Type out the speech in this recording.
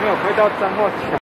没有开到三号桥。